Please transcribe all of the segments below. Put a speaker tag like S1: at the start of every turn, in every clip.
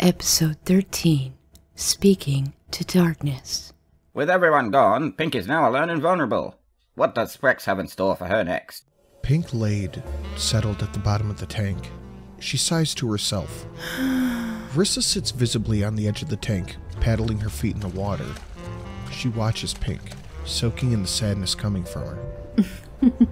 S1: Episode 13 Speaking to Darkness.
S2: With everyone gone, Pink is now alone and vulnerable. What does Sprex have in store for her next?
S3: Pink laid, settled at the bottom of the tank. She sighs to herself. Rissa sits visibly on the edge of the tank, paddling her feet in the water. She watches Pink, soaking in the sadness coming from her.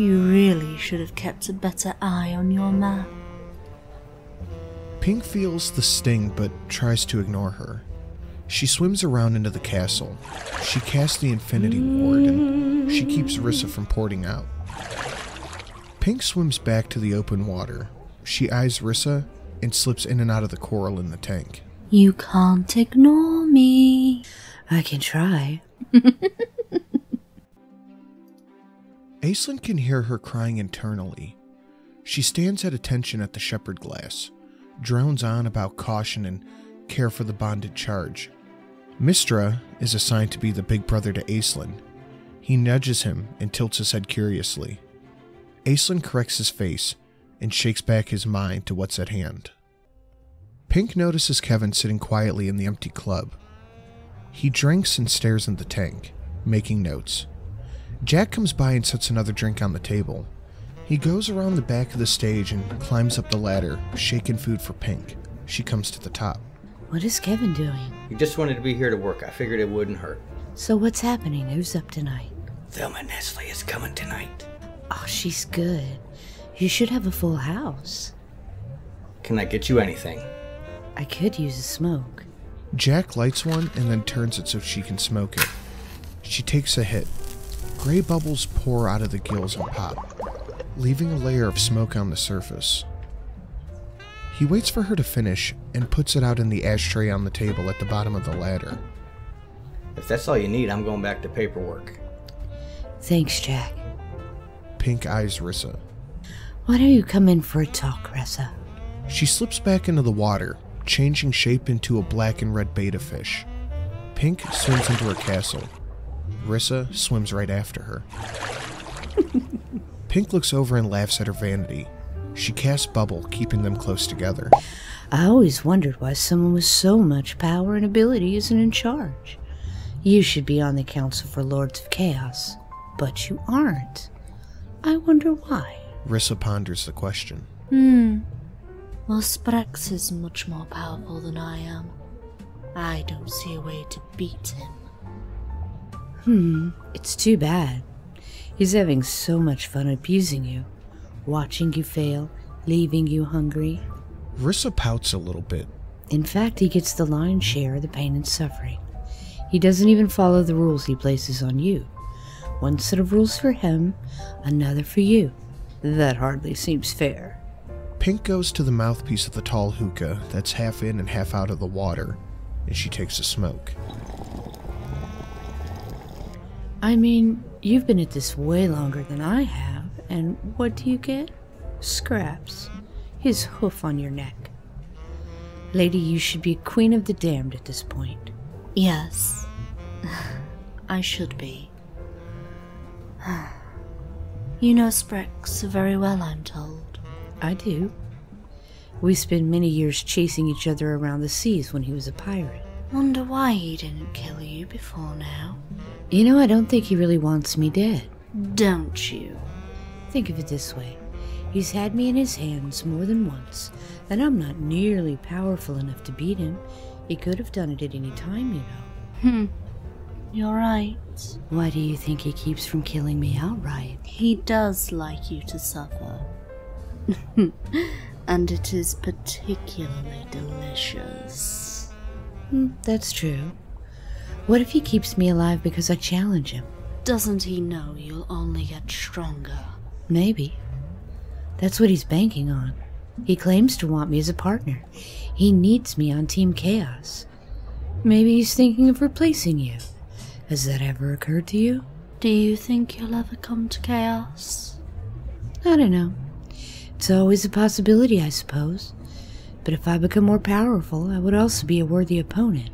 S4: You really should have kept a better eye on your map.
S3: Pink feels the sting but tries to ignore her. She swims around into the castle. She casts the Infinity Ward and she keeps Rissa from porting out. Pink swims back to the open water. She eyes Rissa and slips in and out of the coral in the tank.
S4: You can't ignore me.
S1: I can try.
S3: Aislinn can hear her crying internally. She stands at attention at the shepherd glass, drones on about caution and care for the bonded charge. Mistra is assigned to be the big brother to Aislinn. He nudges him and tilts his head curiously. Aislinn corrects his face and shakes back his mind to what's at hand. Pink notices Kevin sitting quietly in the empty club. He drinks and stares in the tank, making notes. Jack comes by and sets another drink on the table. He goes around the back of the stage and climbs up the ladder, shaking food for Pink. She comes to the top.
S1: What is Kevin doing?
S5: He just wanted to be here to work. I figured it wouldn't hurt.
S1: So, what's happening? Who's up tonight?
S5: Thelma Nestle is coming tonight.
S1: Oh, she's good. You should have a full house.
S5: Can I get you anything?
S1: I could use a smoke.
S3: Jack lights one and then turns it so she can smoke it. She takes a hit. Gray bubbles pour out of the gills and pop, leaving a layer of smoke on the surface. He waits for her to finish and puts it out in the ashtray on the table at the bottom of the ladder.
S5: If that's all you need, I'm going back to paperwork.
S1: Thanks, Jack.
S3: Pink eyes Rissa.
S1: Why don't you come in for a talk, Rissa?
S3: She slips back into the water, changing shape into a black and red beta fish. Pink swims into her castle. Rissa swims right after her. Pink looks over and laughs at her vanity. She casts Bubble, keeping them close together.
S1: I always wondered why someone with so much power and ability isn't in charge. You should be on the Council for Lords of Chaos, but you aren't. I wonder why.
S3: Rissa ponders the question.
S4: Hmm. Well, Sprex is much more powerful than I am. I don't see a way to beat him.
S1: Hmm, it's too bad. He's having so much fun abusing you, watching you fail, leaving you hungry.
S3: Rissa pouts a little bit.
S1: In fact, he gets the lion's share of the pain and suffering. He doesn't even follow the rules he places on you. One set of rules for him, another for you. That hardly seems fair.
S3: Pink goes to the mouthpiece of the tall hookah that's half in and half out of the water, and she takes a smoke.
S1: I mean, you've been at this way longer than I have, and what do you get? Scraps. His hoof on your neck. Lady, you should be queen of the damned at this point.
S4: Yes. I should be. You know Sprex very well, I'm told.
S1: I do. We spent many years chasing each other around the seas when he was a pirate.
S4: Wonder why he didn't kill you before now.
S1: You know, I don't think he really wants me dead.
S4: Don't you?
S1: Think of it this way he's had me in his hands more than once, and I'm not nearly powerful enough to beat him. He could have done it at any time, you know.
S4: Hmm. You're right.
S1: Why do you think he keeps from killing me outright?
S4: He does like you to suffer. and it is particularly delicious.
S1: Hmm, that's true. What if he keeps me alive because I challenge him?
S4: Doesn't he know you'll only get stronger?
S1: Maybe. That's what he's banking on. He claims to want me as a partner. He needs me on Team Chaos. Maybe he's thinking of replacing you. Has that ever occurred to you?
S4: Do you think you'll ever come to Chaos?
S1: I don't know. It's always a possibility, I suppose. But if I become more powerful, I would also be a worthy opponent.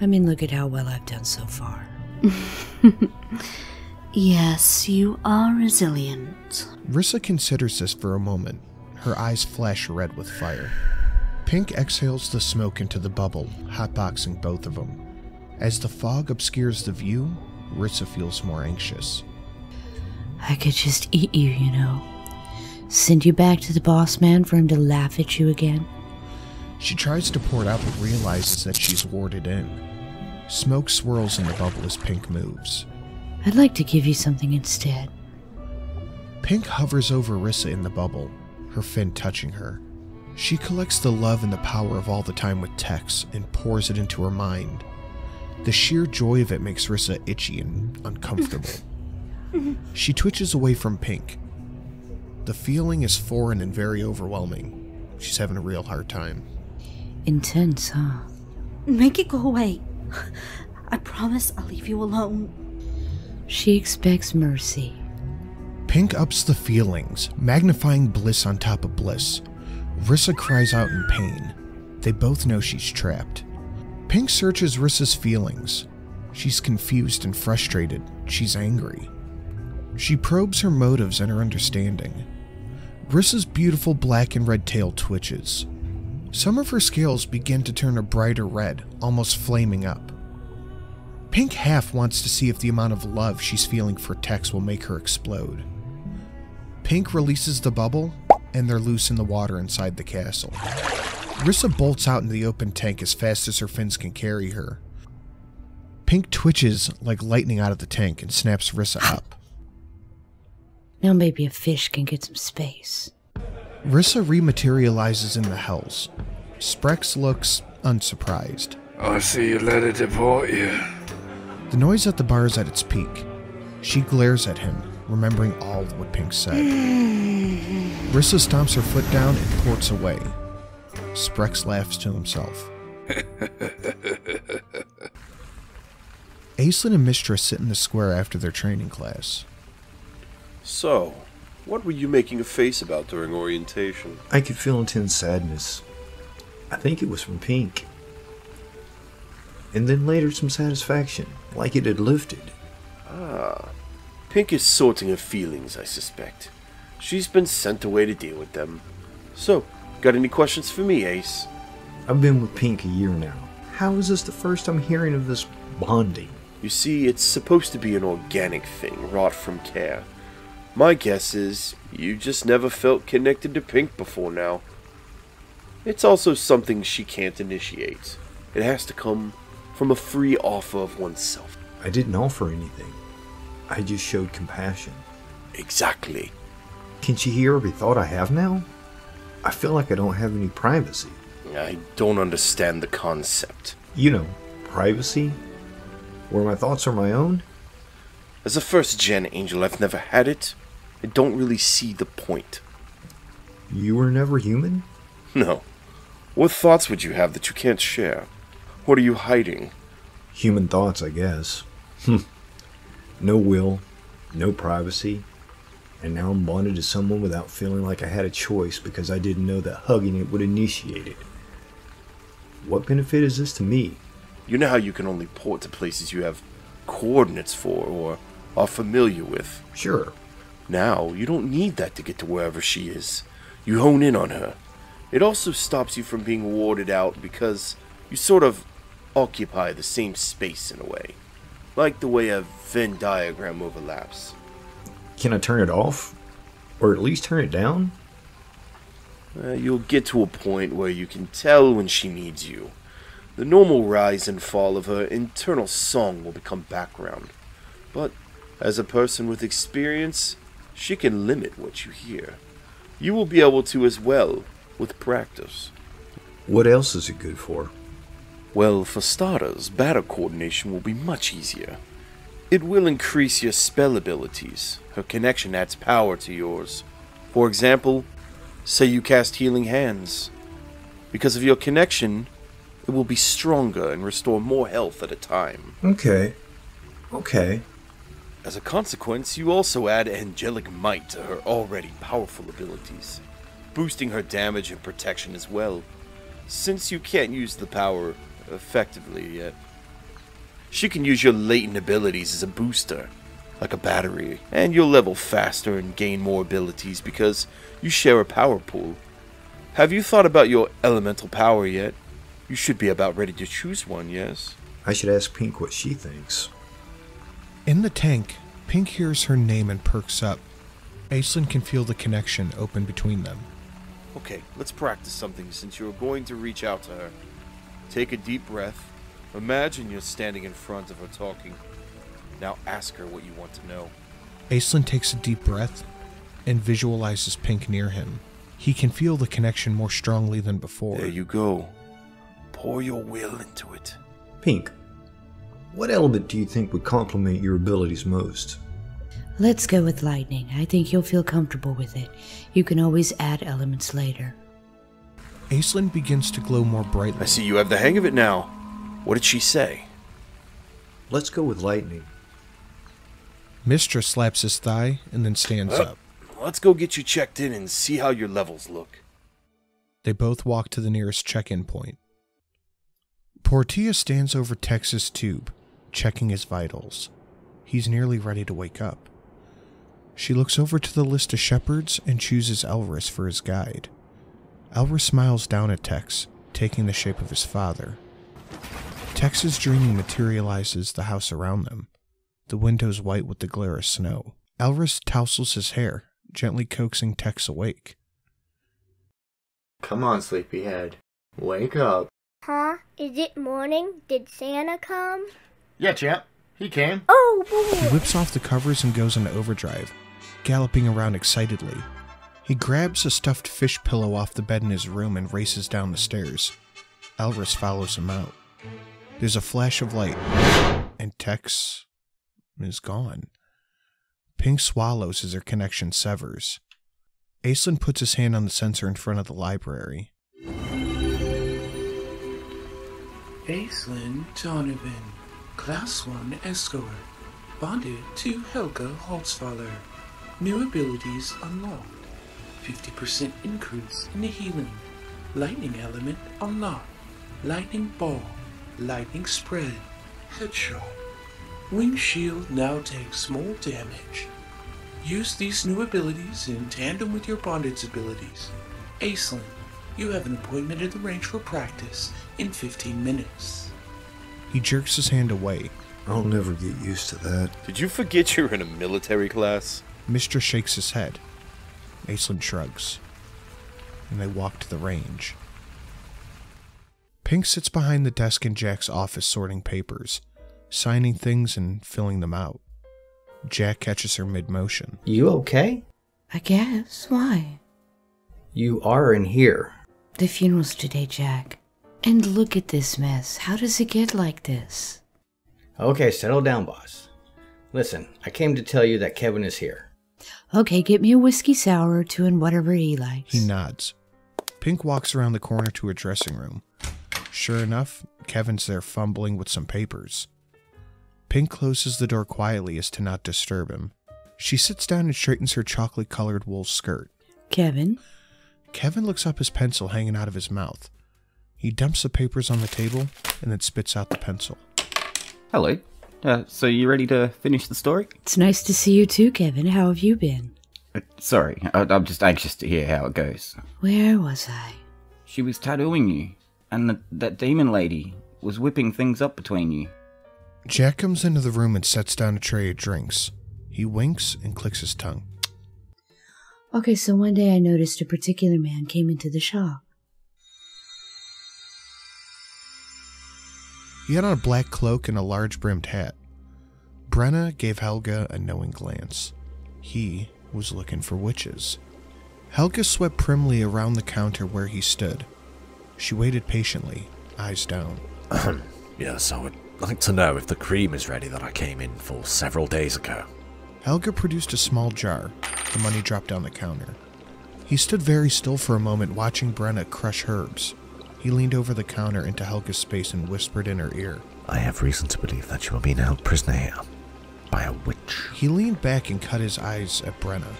S1: I mean, look at how well I've done so far.
S4: yes, you are resilient.
S3: Rissa considers this for a moment. Her eyes flash red with fire. Pink exhales the smoke into the bubble, hotboxing both of them. As the fog obscures the view, Rissa feels more anxious.
S1: I could just eat you, you know. Send you back to the boss man for him to laugh at you again.
S3: She tries to pour it out but realizes that she's warded in. Smoke swirls in the bubble as Pink moves.
S1: I'd like to give you something instead.
S3: Pink hovers over Rissa in the bubble, her fin touching her. She collects the love and the power of all the time with Tex and pours it into her mind. The sheer joy of it makes Rissa itchy and uncomfortable. she twitches away from Pink. The feeling is foreign and very overwhelming. She's having a real hard time.
S1: Intense, huh?
S4: Make it go away. I promise I'll leave you alone.
S1: She expects mercy.
S3: Pink ups the feelings, magnifying bliss on top of bliss. Rissa cries out in pain. They both know she's trapped. Pink searches Rissa's feelings. She's confused and frustrated. She's angry. She probes her motives and her understanding. Rissa's beautiful black and red tail twitches. Some of her scales begin to turn a brighter red, almost flaming up. Pink half wants to see if the amount of love she's feeling for Tex will make her explode. Pink releases the bubble, and they're loose in the water inside the castle. Rissa bolts out into the open tank as fast as her fins can carry her. Pink twitches like lightning out of the tank and snaps Rissa up.
S1: Now maybe a fish can get some space.
S3: Rissa rematerializes in the hells. Sprex looks unsurprised.
S6: I see you let it deport you.
S3: The noise at the bar is at its peak. She glares at him, remembering all what Pink said. Rissa stomps her foot down and ports away. Sprex laughs to himself. Aislinn and Mistra sit in the square after their training class.
S7: So, what were you making a face about during orientation?
S5: I could feel intense sadness. I think it was from Pink. And then later some satisfaction, like it had lifted.
S7: Ah. Pink is sorting her feelings, I suspect. She's been sent away to deal with them. So, got any questions for me, Ace?
S5: I've been with Pink a year now. How is this the first I'm hearing of this bonding?
S7: You see, it's supposed to be an organic thing, wrought from care. My guess is you just never felt connected to Pink before now. It's also something she can't initiate. It has to come from a free offer of oneself.
S5: I didn't offer anything. I just showed compassion.
S7: Exactly.
S5: Can she hear every thought I have now? I feel like I don't have any privacy.
S7: I don't understand the concept.
S5: You know, privacy? Where my thoughts are my own?
S7: As a first gen angel, I've never had it. I don't really see the point.
S5: You were never human?
S7: No. What thoughts would you have that you can't share? What are you hiding?
S5: Human thoughts, I guess. Hmm. no will, no privacy, and now I'm bonded to someone without feeling like I had a choice because I didn't know that hugging it would initiate it. What benefit is this to me?
S7: You know how you can only port to places you have coordinates for or are familiar with.
S5: Sure.
S7: Now, you don't need that to get to wherever she is. You hone in on her. It also stops you from being warded out because you sort of occupy the same space in a way. Like the way a Venn diagram overlaps.
S5: Can I turn it off? Or at least turn it down?
S7: Uh, you'll get to a point where you can tell when she needs you. The normal rise and fall of her internal song will become background. But as a person with experience, she can limit what you hear. You will be able to as well with practice.
S5: What else is it good for?
S7: Well, for starters, battle coordination will be much easier. It will increase your spell abilities. Her connection adds power to yours. For example, say you cast Healing Hands. Because of your connection, it will be stronger and restore more health at a time.
S5: Okay. Okay.
S7: As a consequence, you also add Angelic Might to her already powerful abilities, boosting her damage and protection as well, since you can't use the power effectively yet. She can use your latent abilities as a booster, like a battery, and you'll level faster and gain more abilities because you share a power pool. Have you thought about your elemental power yet? You should be about ready to choose one, yes?
S5: I should ask Pink what she thinks.
S3: In the tank, Pink hears her name and perks up. Aislinn can feel the connection open between them.
S7: Okay, let's practice something since you're going to reach out to her. Take a deep breath. Imagine you're standing in front of her talking. Now ask her what you want to know.
S3: Aislinn takes a deep breath and visualizes Pink near him. He can feel the connection more strongly than before.
S7: There you go. Pour your will into it.
S5: Pink, what element do you think would complement your abilities most?
S1: Let's go with lightning. I think you'll feel comfortable with it. You can always add elements later.
S3: Aislinn begins to glow more brightly.
S7: I see you have the hang of it now. What did she say?
S5: Let's go with lightning.
S3: Mistra slaps his thigh and then stands
S7: Uh.
S3: up.
S7: Let's go get you checked in and see how your levels look.
S3: They both walk to the nearest check in point. Portia stands over Tex's tube, checking his vitals. He's nearly ready to wake up. She looks over to the list of shepherds and chooses Elris for his guide. Elris smiles down at Tex, taking the shape of his father. Tex's dreaming materializes the house around them, the windows white with the glare of snow. Elris tousles his hair, gently coaxing Tex awake.
S8: Come on, sleepyhead. Wake up.
S9: Huh? Is it morning? Did Santa come?
S8: Yeah, champ. He came.
S9: Oh boy.
S3: He whips off the covers and goes into overdrive, galloping around excitedly. He grabs a stuffed fish pillow off the bed in his room and races down the stairs. Elris follows him out. There's a flash of light, and Tex is gone. Pink swallows as their connection severs. Aislinn puts his hand on the sensor in front of the library.
S10: Aislinn Donovan, Class 1 Escort, bonded to Helga Holtzfaller. New abilities unlocked. 50% increase in the healing. Lightning element unlocked. Lightning ball. Lightning spread. Headshot. Wing shield now takes more damage. Use these new abilities in tandem with your bondage abilities. Aislinn, you have an appointment at the range for practice in 15 minutes.
S3: He jerks his hand away.
S5: I'll never get used to that.
S7: Did you forget you're in a military class?
S3: Mistra shakes his head. Aislinn shrugs. And they walk to the range. Pink sits behind the desk in Jack's office sorting papers, signing things and filling them out. Jack catches her mid motion.
S8: You okay?
S1: I guess. Why?
S8: You are in here.
S1: The funeral's today, Jack. And look at this mess. How does it get like this?
S8: Okay, settle down, boss. Listen, I came to tell you that Kevin is here.
S1: Okay, get me a whiskey sour or two and whatever he likes.
S3: He nods. Pink walks around the corner to her dressing room. Sure enough, Kevin's there fumbling with some papers. Pink closes the door quietly as to not disturb him. She sits down and straightens her chocolate colored wool skirt.
S1: Kevin?
S3: Kevin looks up his pencil hanging out of his mouth. He dumps the papers on the table and then spits out the pencil.
S2: Hello. Uh, so you ready to finish the story?
S1: It's nice to see you too, Kevin. How have you been?
S2: Uh, sorry, I- I'm just anxious to hear how it goes.
S1: Where was I?
S2: She was tattooing you, and the, that demon lady was whipping things up between you.
S3: Jack comes into the room and sets down a tray of drinks. He winks and clicks his tongue.
S1: Okay, so one day I noticed a particular man came into the shop.
S3: He had on a black cloak and a large brimmed hat. Brenna gave Helga a knowing glance. He was looking for witches. Helga swept primly around the counter where he stood. She waited patiently, eyes down.
S11: yes, I would like to know if the cream is ready that I came in for several days ago.
S3: Helga produced a small jar. The money dropped down the counter. He stood very still for a moment, watching Brenna crush herbs. He leaned over the counter into Helga's space and whispered in her ear.
S11: I have reason to believe that you are being held prisoner here by a witch.
S3: He leaned back and cut his eyes at Brenna.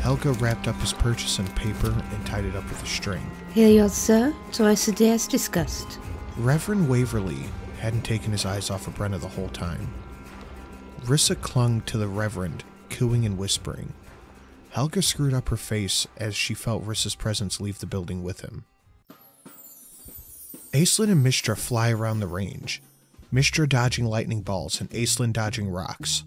S3: Helga wrapped up his purchase in paper and tied it up with a string.
S1: Here you are, sir. Twice a day as discussed.
S3: Reverend Waverly hadn't taken his eyes off of Brenna the whole time. Rissa clung to the Reverend, cooing and whispering. Helga screwed up her face as she felt Rissa's presence leave the building with him. Aislinn and Mistra fly around the range, Mistra dodging lightning balls and Aislinn dodging rocks.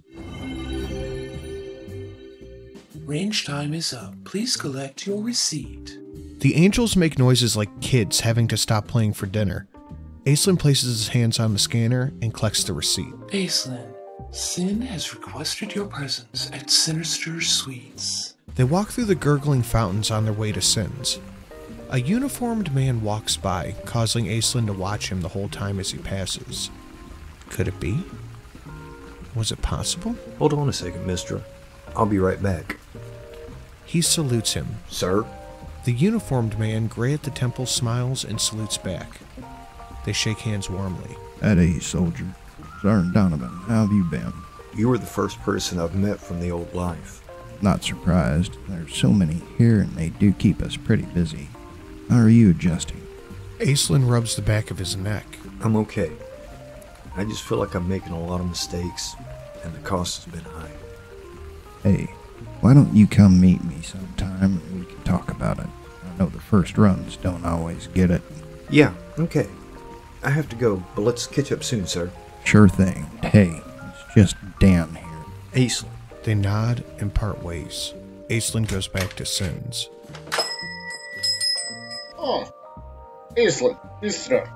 S10: Range time is up. Please collect your receipt.
S3: The angels make noises like kids having to stop playing for dinner. Aislinn places his hands on the scanner and collects the receipt.
S10: Aislinn, Sin has requested your presence at Sinister Suites.
S3: They walk through the gurgling fountains on their way to Sin's. A uniformed man walks by, causing Aislinn to watch him the whole time as he passes. Could it be? Was it possible?
S5: Hold on a second, mister. I'll be right back.
S3: He salutes him.
S5: Sir?
S3: The uniformed man, gray at the temple, smiles and salutes back. They shake hands warmly.
S12: At ease, soldier. Sergeant Donovan, how have you been?
S5: You were the first person I've met from the old life.
S12: Not surprised. There's so many here and they do keep us pretty busy. How are you adjusting?
S3: Aislinn rubs the back of his neck.
S5: I'm okay. I just feel like I'm making a lot of mistakes, and the cost has been high.
S12: Hey, why don't you come meet me sometime and we can talk about it? I know the first runs don't always get it.
S5: Yeah, okay. I have to go, but let's catch up soon, sir.
S12: Sure thing. Hey, it's just Dan here.
S5: Aislinn.
S3: They nod and part ways. Aislinn goes back to Sins.
S13: Oh, Aislinn, Mistra,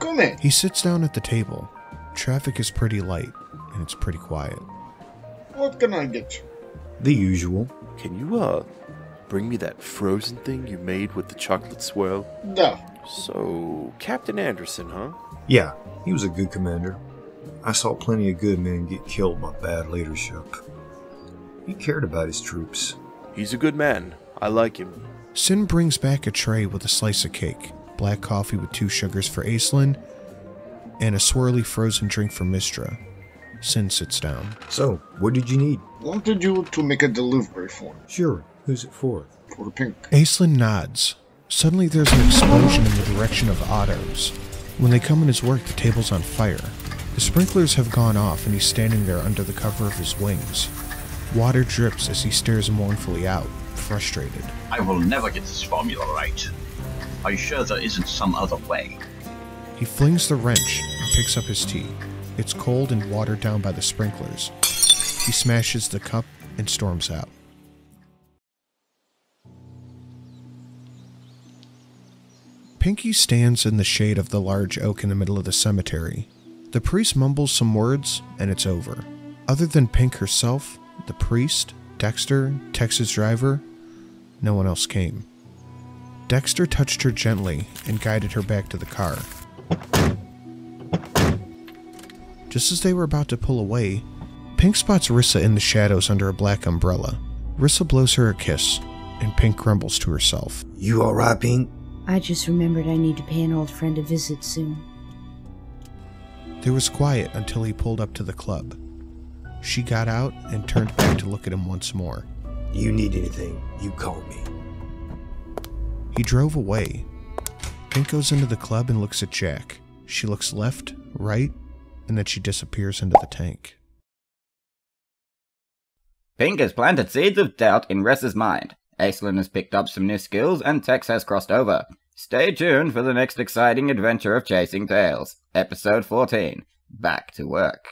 S13: come in.
S3: He sits down at the table. Traffic is pretty light, and it's pretty quiet.
S13: What can I get you?
S5: The usual.
S7: Can you, uh, bring me that frozen thing you made with the chocolate swirl?
S13: Da.
S7: So, Captain Anderson, huh?
S5: Yeah, he was a good commander. I saw plenty of good men get killed by bad leadership. He cared about his troops.
S7: He's a good man. I like him.
S3: Sin brings back a tray with a slice of cake, black coffee with two sugars for Aislinn, and a swirly frozen drink for Mistra. Sin sits down.
S5: So, what did you need?
S13: Wanted you to make a delivery for me.
S5: Sure. Who's it for?
S13: For pink.
S3: Aislinn nods. Suddenly there's an explosion in the direction of Otto's. When they come in his work, the table's on fire. The sprinklers have gone off and he's standing there under the cover of his wings. Water drips as he stares mournfully out, frustrated.
S14: I will never get this formula right. Are you sure there isn't some other way?
S3: He flings the wrench and picks up his tea. It's cold and watered down by the sprinklers. He smashes the cup and storms out. Pinky stands in the shade of the large oak in the middle of the cemetery. The priest mumbles some words, and it's over. Other than Pink herself, the priest, Dexter, Tex's driver, no one else came. Dexter touched her gently and guided her back to the car. Just as they were about to pull away, Pink spots Rissa in the shadows under a black umbrella. Rissa blows her a kiss, and Pink grumbles to herself.
S5: You alright, Pink?
S1: I just remembered I need to pay an old friend a visit soon.
S3: There was quiet until he pulled up to the club. She got out and turned back to look at him once more.
S5: You need anything, you call me.
S3: He drove away. Pink goes into the club and looks at Jack. She looks left, right, and then she disappears into the tank.
S2: Pink has planted seeds of doubt in Rissa's mind. Aislinn has picked up some new skills, and Tex has crossed over. Stay tuned for the next exciting adventure of Chasing Tails, Episode 14 Back to Work.